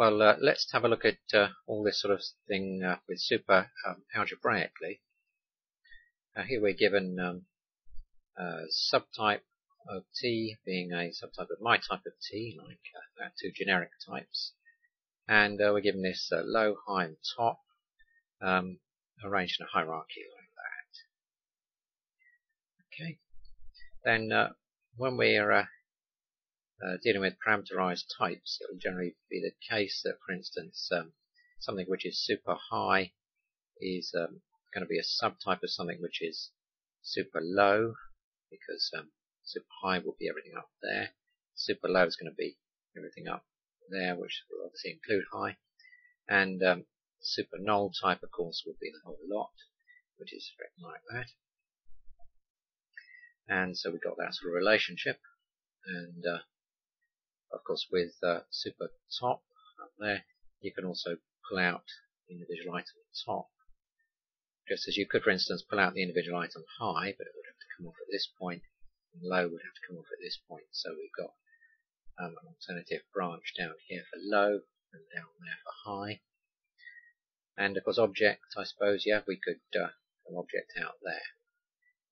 Well, uh, let's have a look at uh, all this sort of thing uh, with super um, algebraically. here we're given um, a subtype of T being a subtype of my type of T, like uh, two generic types. And uh, we're given this uh, low, high, and top um, arranged in a hierarchy like that. Okay. Then when we're uh, dealing with parameterized types, it will generally be the case that, for instance, um, something which is super high is um, going to be a subtype of something which is super low, because um, super high will be everything up there. Super low is going to be everything up there, which will obviously include high. And um, super null type, of course, will be the whole lot, which is like that. And so we've got that sort of relationship. And uh, of course, with uh, super top up there, you can also pull out the individual item top. Just as you could, for instance, pull out the individual item high, but it would have to come off at this point, and low would have to come off at this point. So we've got um, an alternative branch down here for low, and down there for high. And of course, object, I suppose, yeah, we could uh, an object out there.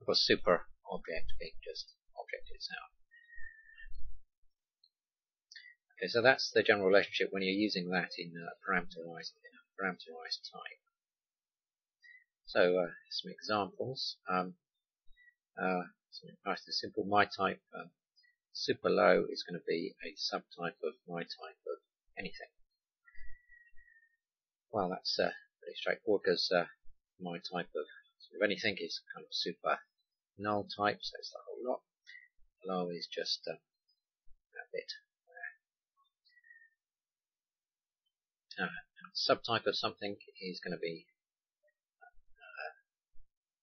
Of course, super object being just object itself. Okay, so that's the general relationship when you're using that in a parameterized, in a parameterized type. So uh, some examples. Um, uh, nice and simple. My type um, super low is going to be a subtype of my type of anything. Well, that's uh, pretty straightforward because uh, my type of, sort of anything is kind of super null type, so it's the whole lot. Low is just uh, a bit uh, subtype of something is going to be uh,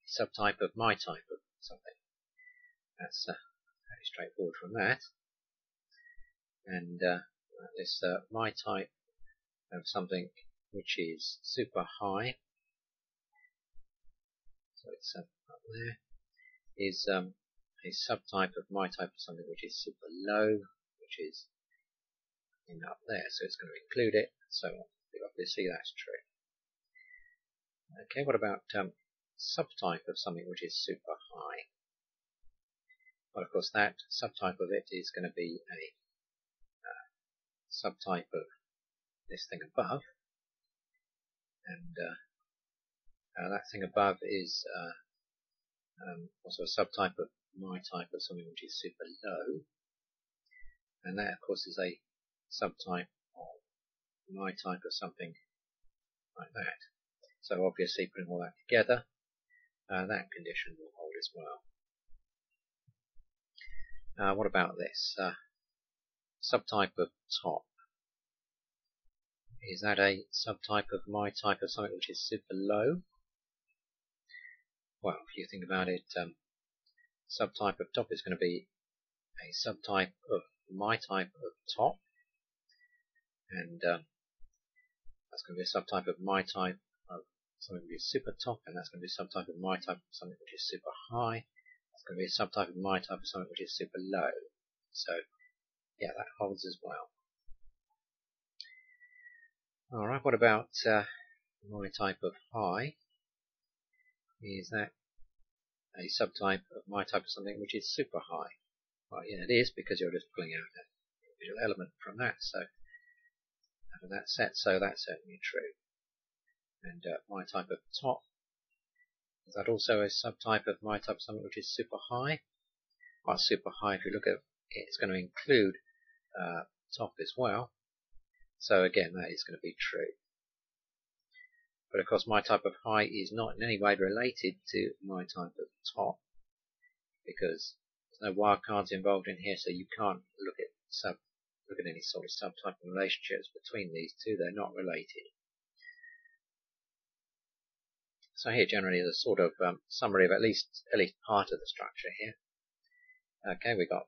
subtype of my type of something. That's uh, very straightforward from that. And uh, this uh, my type of something which is super high, so it's uh, up there, is um, a subtype of my type of something which is super low, which is in up there. So it's going to include it so obviously that's true. Okay, what about um, subtype of something which is super high? Well, of course, that subtype of it is going to be a uh, subtype of this thing above, and uh, uh, that thing above is uh, um, also a subtype of my type of something which is super low, and that, of course, is a subtype of my type of something like that. So obviously putting all that together, uh, that condition will hold as well. Uh, what about this? Uh, subtype of top. Is that a subtype of my type of something which is super low? Well, if you think about it, um, subtype of top is going to be a subtype of my type of top. And um, that's going to be a subtype of my type of something which is super top, and that's going to be a subtype of my type of something which is super high. That's going to be a subtype of my type of something which is super low. So, yeah, that holds as well. Alright, what about uh, my type of high? Is that a subtype of my type of something which is super high? Well, yeah, it is because you're just pulling out an individual element from that. So of that set, so that's certainly true. And uh, my type of top, is that also a subtype of my type of something which is super high? Well, super high, if you look at it, it's going to include uh, top as well. So again, that is going to be true. But of course, my type of high is not in any way related to my type of top because there's no wildcards involved in here, so you can't look at sub look at any sort of subtype relationships between these two, they're not related. So here generally is a sort of um, summary of at least at least part of the structure here. Okay, we got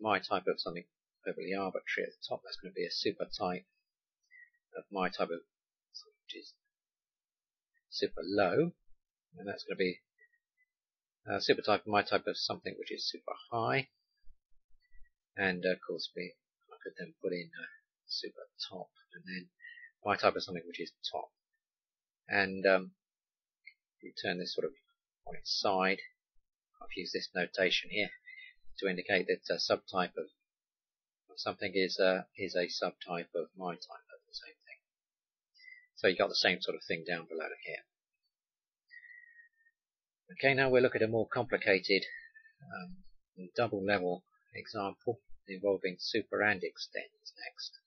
my type of something overly arbitrary at the top. That's going to be a super type of my type of something which is super low, and that's going to be a super type of my type of something which is super high. And of course we could then put in a super top, and then my type of something which is top. And um, you turn this sort of on its side. I've used this notation here to indicate that a subtype of something is a, is a subtype of my type of the same thing. So you got the same sort of thing down below here. Okay, now we'll look at a more complicated um, double level example involving super and extends next.